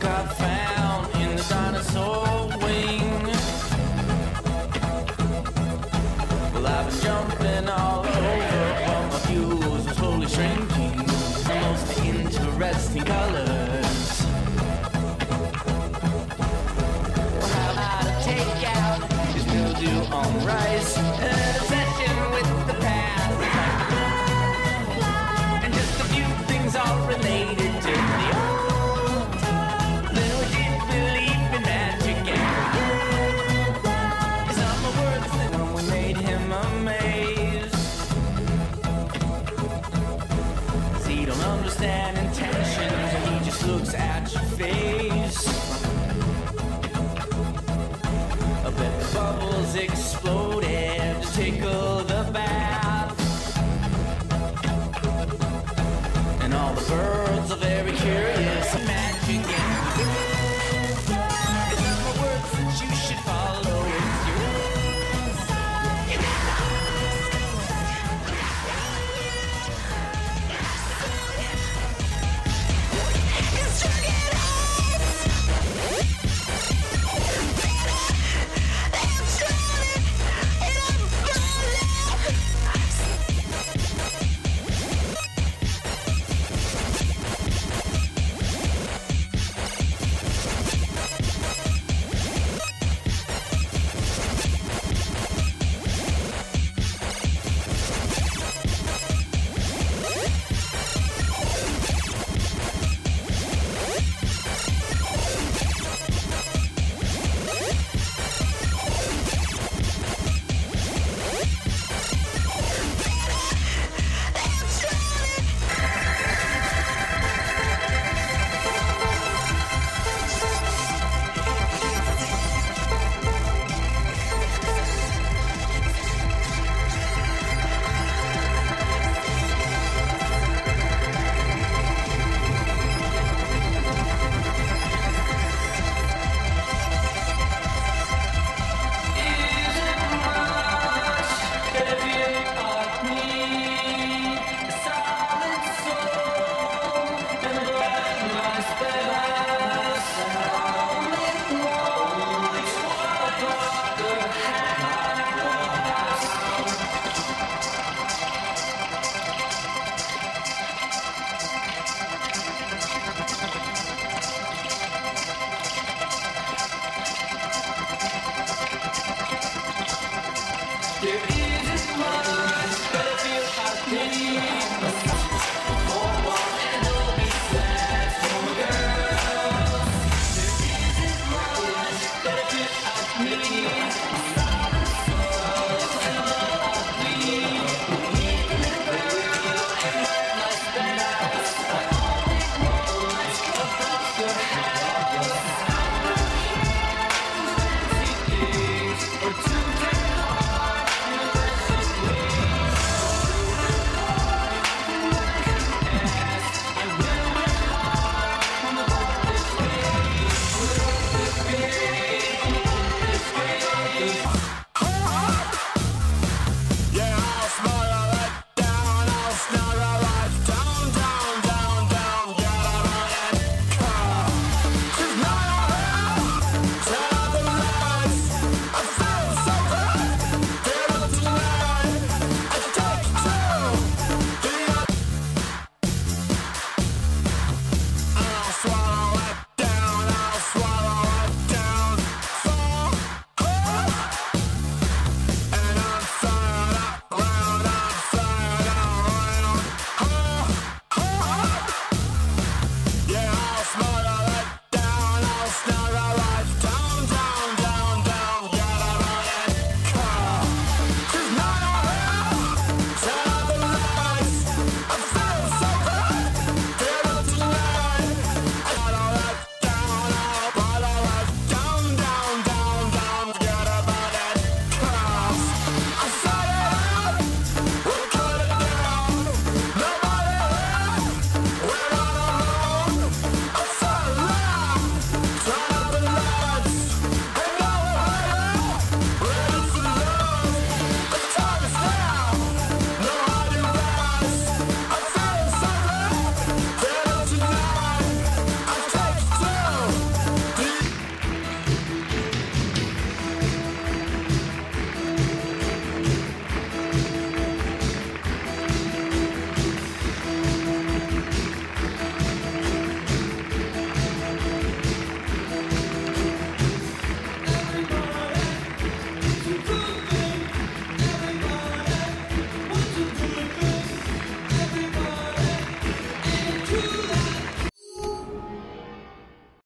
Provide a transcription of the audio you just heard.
got found in the dinosaur wing. Well, I was jumping all over, my. The most interesting colors. Well, a takeout? On rice? The bubbles exploded